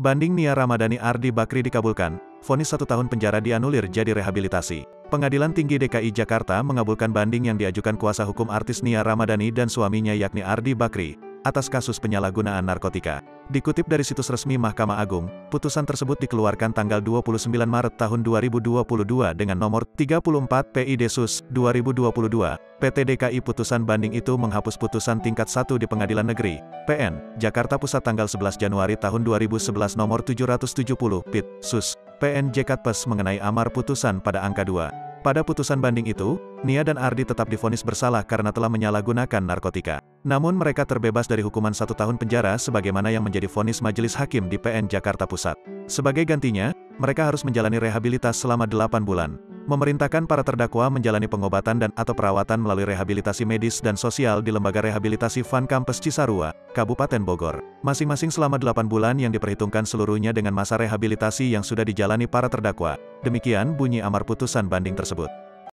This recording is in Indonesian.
Banding Nia Ramadhani Ardi Bakri dikabulkan, vonis satu tahun penjara dianulir jadi rehabilitasi. Pengadilan Tinggi DKI Jakarta mengabulkan banding yang diajukan kuasa hukum artis Nia Ramadhani dan suaminya yakni Ardi Bakri, atas kasus penyalahgunaan narkotika. Dikutip dari situs resmi Mahkamah Agung, putusan tersebut dikeluarkan tanggal 29 Maret tahun 2022 dengan nomor 34 PID Sus 2022. PT DKI putusan banding itu menghapus putusan tingkat 1 di Pengadilan Negeri, PN, Jakarta Pusat tanggal 11 Januari tahun 2011 nomor 770 PIT Sus PN Jekatpes mengenai amar putusan pada angka 2. Pada putusan banding itu, Nia dan Ardi tetap difonis bersalah karena telah menyalahgunakan narkotika. Namun mereka terbebas dari hukuman satu tahun penjara sebagaimana yang menjadi vonis majelis hakim di PN Jakarta Pusat. Sebagai gantinya, mereka harus menjalani rehabilitas selama 8 bulan memerintahkan para terdakwa menjalani pengobatan dan atau perawatan melalui rehabilitasi medis dan sosial di Lembaga Rehabilitasi Van Campus Cisarua, Kabupaten Bogor. Masing-masing selama 8 bulan yang diperhitungkan seluruhnya dengan masa rehabilitasi yang sudah dijalani para terdakwa. Demikian bunyi amar putusan banding tersebut.